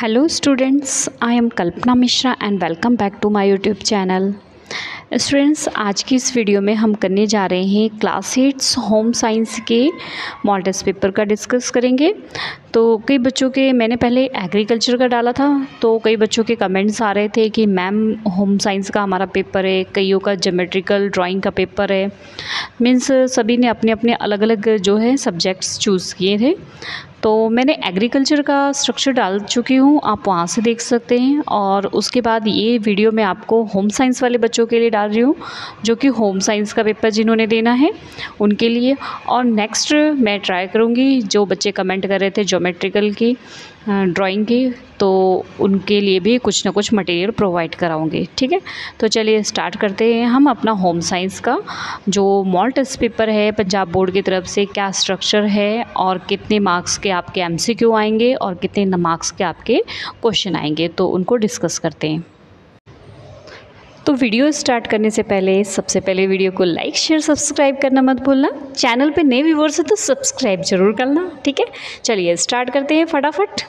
Hello students I am Kalpana Mishra and welcome back to my YouTube channel students आज की इस video में हम करने जा रहे हैं क्लास एट्स होम साइंस के मॉडल्स पेपर का डिस्कस करेंगे। तो कई बच्चों के, मैंने पहले एग्रीकल्चर का डाला था तो कई बच्चों के कमेंट्स आ रहे थे कि मैम होम साइंस का हमारा पेपर है, कईयों का जोमेट्रिकल ड्राइंग का पेपर है। मीन्स सभी ने अपने अपने अलग अलग जो है सब्जेक्ट्स चूज़ किए थे। तो मैंने एग्रीकल्चर का स्ट्रक्चर डाल चुकी हूँ, आप वहाँ से देख सकते हैं और उसके बाद ये वीडियो मैं आपको होम साइंस वाले बच्चों के लिए डाल रही हूँ, जो कि होम साइंस का पेपर जिन्होंने देना है, उनके लिए। और नेक्स्ट मैं ट्राई करूँगी, जो बच्चे कमेंट कर रहे थे जोमेट्रिकल की ड्राइंग की तो उनके लिए भी कुछ ना कुछ मटेरियल प्रोवाइड कराऊँगी, ठीक है? तो चलिए स्टार्ट करते हैं हम अपना होम साइंस का, जो मॉल टेस्ट पेपर है, पंजाब बोर्ड की तरफ़ से क्या स्ट्रक्चर है, और कितने मार्क्स के आपके एमसीक्यू आएँगे, और कितने मार्क्स के आपके क्वेश्चन आएँगे तो उनको डिस्कस करते हैं। तो वीडियो स्टार्ट करने से पहले, सबसे पहले वीडियो को लाइक शेयर सब्सक्राइब करना मत भूलना। चैनल पे नए व्यूवर्स है तो सब्सक्राइब ज़रूर करना, ठीक है? चलिए स्टार्ट करते हैं फटाफट।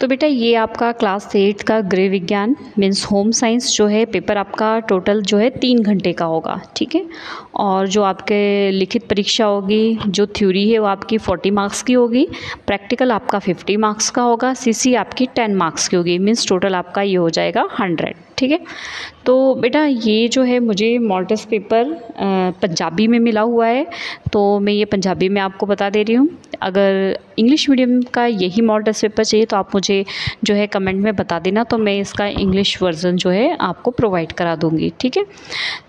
तो बेटा, ये आपका क्लास एट का गृह विज्ञान मीन्स होम साइंस जो है पेपर आपका टोटल जो है तीन घंटे का होगा, ठीक है? और जो आपके लिखित परीक्षा होगी, जो थ्योरी है वो आपकी फोर्टी मार्क्स की होगी प्रैक्टिकल आपका फिफ्टी मार्क्स का होगा सीसी आपकी टेन मार्क्स की होगी मीन्स टोटल आपका ये हो जाएगा हंड्रेड ठीक है? तो बेटा ये जो है मुझे मॉल्टस पेपर पंजाबी में मिला हुआ है तो मैं ये पंजाबी में आपको बता दे रही हूँ। अगर इंग्लिश मीडियम का यही मॉडल टेस्ट पेपर चाहिए तो आप मुझे जो है कमेंट में बता देना तो मैं इसका इंग्लिश वर्जन जो है आपको प्रोवाइड करा दूँगी, ठीक है?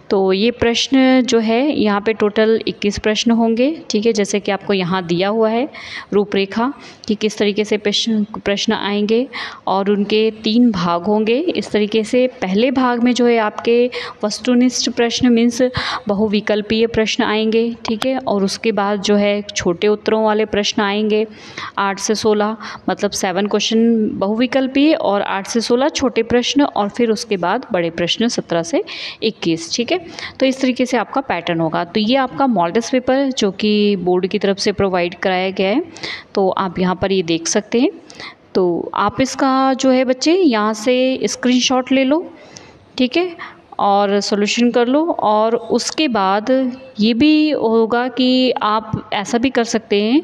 तो ये प्रश्न जो है, यहाँ पे टोटल 21 प्रश्न होंगे, ठीक है? जैसे कि आपको यहाँ दिया हुआ है रूपरेखा, कि किस तरीके से प्रश्न प्रश्न आएँगे और उनके तीन भाग होंगे। इस तरीके से पहले भाग में जो है आपके वस्तुनिष्ठ प्रश्न मीन्स बहुविकल्पीय प्रश्न आएँगे, ठीक है? और उसके बाद जो है छोटे उत्तरों वाले प्रश्न आएँगे, आठ से सोलह मतलब सेवन क्वेश्चन बहुविकल्पीय और आठ से सोलह छोटे प्रश्न और फिर उसके बाद बड़े प्रश्न सत्रह से इक्कीस, ठीक है? है तो इस तरीके से आपका पैटर्न होगा। तो ये आपका मॉडल्स पेपर जो कि बोर्ड की तरफ़ से प्रोवाइड कराया गया है। तो आप यहाँ पर ये देख सकते हैं। तो आप इसका जो है बच्चे, यहाँ से स्क्रीनशॉट ले लो। ठीक है? और सोल्यूशन कर लो और उसके बाद ये भी होगा कि आप ऐसा भी कर सकते हैं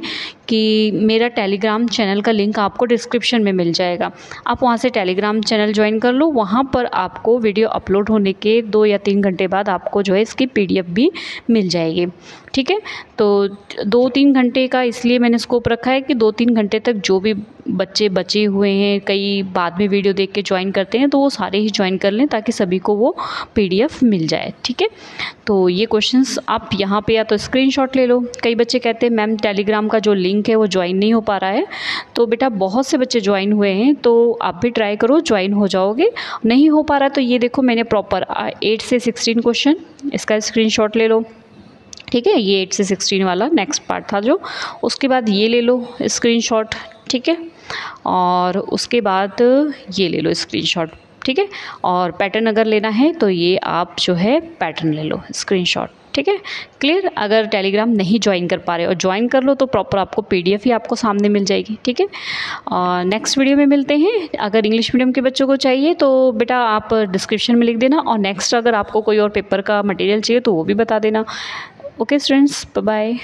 कि मेरा टेलीग्राम चैनल का लिंक आपको डिस्क्रिप्शन में मिल जाएगा। आप वहाँ से टेलीग्राम चैनल ज्वाइन कर लो, वहाँ पर आपको वीडियो अपलोड होने के दो या तीन घंटे बाद आपको जो है इसकी पीडीएफ भी मिल जाएगी। ठीक है? तो दो तीन घंटे का इसलिए मैंने स्कोप रखा है कि दो तीन घंटे तक जो भी बच्चे बचे हुए हैं, कई बाद में वीडियो देख के ज्वाइन करते हैं तो वो सारे ही ज्वाइन कर लें ताकि सभी को वो पीडीएफ मिल जाए, ठीक है? तो ये क्वेश्चंस आप यहाँ पे या तो स्क्रीनशॉट ले लो। कई बच्चे कहते हैं, मैम टेलीग्राम का जो लिंक है वो ज्वाइन नहीं हो पा रहा है। तो बेटा, बहुत से बच्चे ज्वाइन हुए हैं तो आप भी ट्राई करो ज्वाइन हो जाओगे। नहीं हो पा रहा तो ये देखो, मैंने प्रॉपर एट से सिक्सटीन क्वेश्चन इसका स्क्रीन ले लो, ठीक है? ये एट से सिक्सटीन वाला नेक्स्ट पार्ट था जो। उसके बाद ये ले लो स्क्रीनशॉट ठीक है? और उसके बाद ये ले लो स्क्रीनशॉट ठीक है? और पैटर्न अगर लेना है तो ये आप जो है पैटर्न ले लो स्क्रीनशॉट ठीक है? क्लियर अगर टेलीग्राम नहीं ज्वाइन कर पा रहे और ज्वाइन कर लो तो प्रॉपर आपको पीडीएफ ही आपको सामने मिल जाएगी, ठीक है? और नेक्स्ट वीडियो में मिलते हैं। अगर इंग्लिश मीडियम के बच्चों को चाहिए तो बेटा आप डिस्क्रिप्शन में लिख देना और नेक्स्ट अगर आपको कोई और पेपर का मटेरियल चाहिए तो वो भी बता देना। Okay students bye